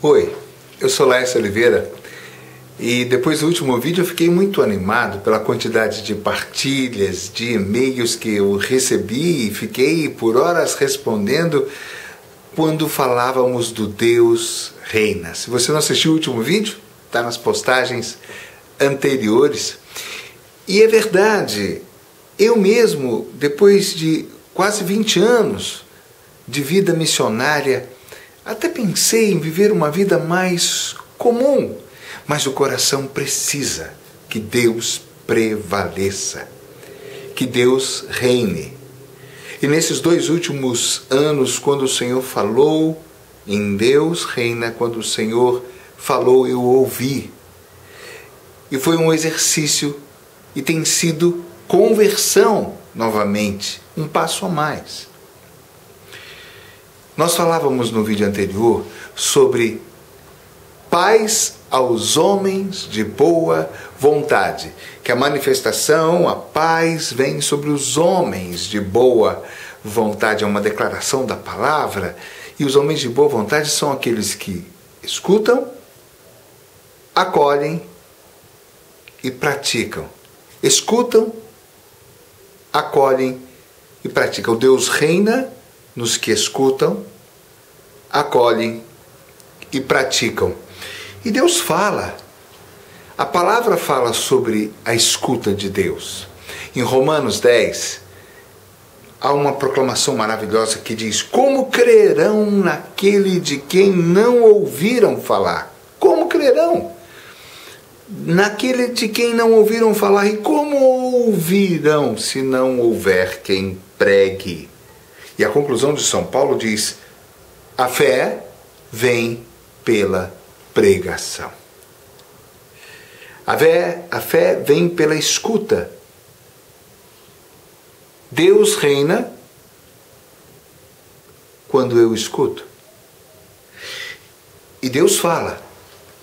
Oi, eu sou Laércio Oliveira e depois do último vídeo eu fiquei muito animado pela quantidade de partilhas, de e-mails que eu recebi e fiquei por horas respondendo quando falávamos do Deus Reina. Se você não assistiu o último vídeo, está nas postagens anteriores. E é verdade, eu mesmo, depois de quase 20 anos de vida missionária, até pensei em viver uma vida mais comum, mas o coração precisa que Deus prevaleça, que Deus reine. E nesses dois últimos anos, quando o Senhor falou, em Deus reina, quando o Senhor falou, eu ouvi. E foi um exercício e tem sido conversão novamente, um passo a mais. Nós falávamos no vídeo anterior sobre paz aos homens de boa vontade, que a manifestação, a paz vem sobre os homens de boa vontade, é uma declaração da palavra, e os homens de boa vontade são aqueles que escutam, acolhem e praticam. Escutam, acolhem e praticam. Deus reina nos que escutam, acolhem e praticam. E Deus fala. A palavra fala sobre a escuta de Deus. Em Romanos 10, há uma proclamação maravilhosa que diz: Como crerão naquele de quem não ouviram falar? Como crerão? Naquele de quem não ouviram falar, e como ouvirão se não houver quem pregue? E a conclusão de São Paulo diz: a fé vem pela pregação. A fé, a fé vem pela escuta. Deus reina quando eu escuto. E Deus fala.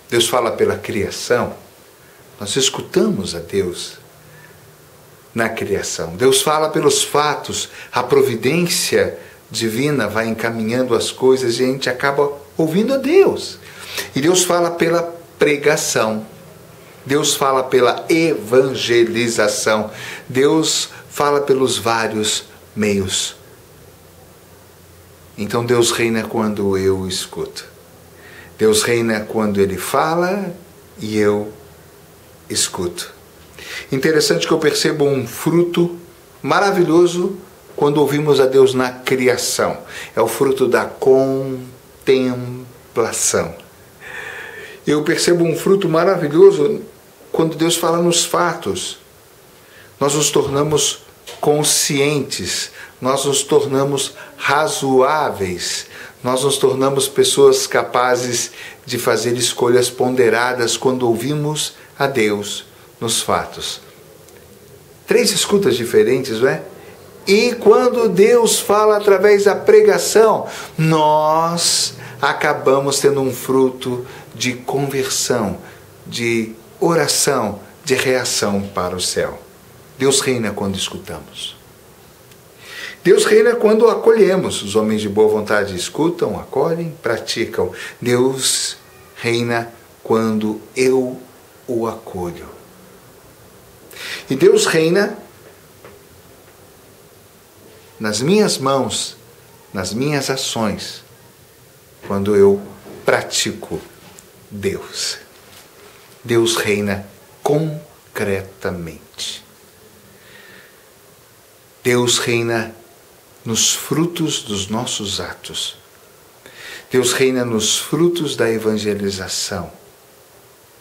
Deus fala pela criação. Nós escutamos a Deus na criação. Deus fala pelos fatos, a providência divina vai encaminhando as coisas e a gente acaba ouvindo a Deus. E Deus fala pela pregação. Deus fala pela evangelização. Deus fala pelos vários meios. Então Deus reina quando eu escuto. Deus reina quando Ele fala e eu escuto. Interessante que eu percebo um fruto maravilhoso quando ouvimos a Deus na criação. É o fruto da contemplação. Eu percebo um fruto maravilhoso quando Deus fala nos fatos. Nós nos tornamos conscientes, nós nos tornamos razoáveis, nós nos tornamos pessoas capazes de fazer escolhas ponderadas quando ouvimos a Deus nos fatos. Três escutas diferentes, não é? E quando Deus fala através da pregação, nós acabamos tendo um fruto de conversão, de oração, de reação para o céu. Deus reina quando escutamos. Deus reina quando acolhemos. Os homens de boa vontade escutam, acolhem, praticam. Deus reina quando eu o acolho. E Deus reina nas minhas mãos, nas minhas ações, quando eu pratico Deus. Deus reina concretamente. Deus reina nos frutos dos nossos atos. Deus reina nos frutos da evangelização,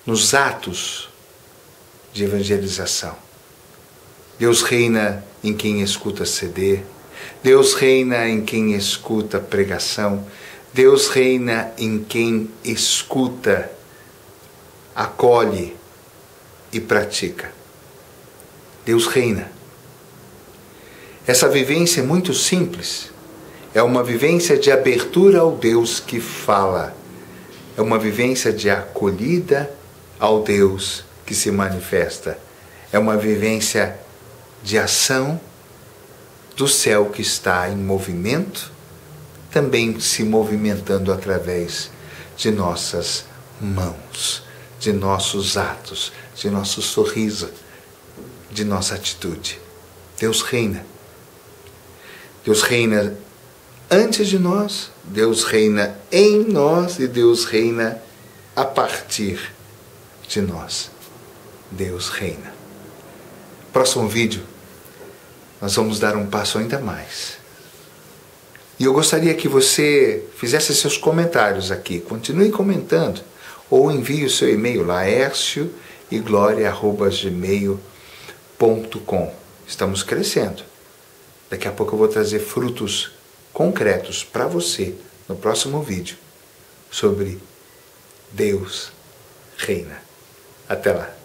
nos atos de evangelização. Deus reina em quem escuta CD. Deus reina em quem escuta pregação. Deus reina em quem escuta, acolhe e pratica. Deus reina. Essa vivência é muito simples. É uma vivência de abertura ao Deus que fala. É uma vivência de acolhida ao Deus que se manifesta. É uma vivência de ação do céu que está em movimento, também se movimentando através de nossas mãos, de nossos atos, de nosso sorriso, de nossa atitude. Deus reina. Deus reina antes de nós, Deus reina em nós e Deus reina a partir de nós. Deus reina. Próximo vídeo, nós vamos dar um passo ainda mais. E eu gostaria que você fizesse seus comentários aqui. Continue comentando ou envie o seu e-mail lá, Ércio e glória.gmail.com. Estamos crescendo. Daqui a pouco eu vou trazer frutos concretos para você no próximo vídeo sobre Deus reina. Até lá.